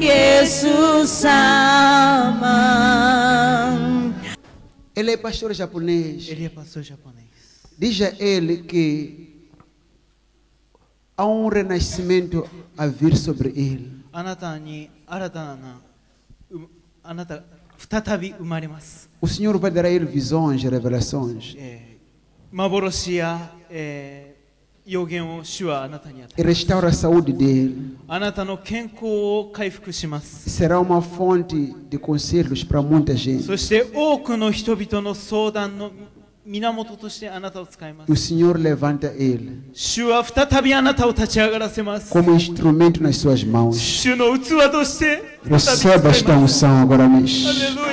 Jesus ama. Ele é pastor japonês. Ele é pastor japonês. Diz a ele que há um renascimento a vir sobre ele. あなたに新たなうあなた再び生まれます、 O Senhor vai dar a ele visões e revelações えー幻や、えー 予言を主はあなたに与えます。あなたの健康を回復します。そして多くの人々の相談の源としてあなたを使います。主は再びあなたを立ち上がらせます。主の器として再び使います。ハレルヤ。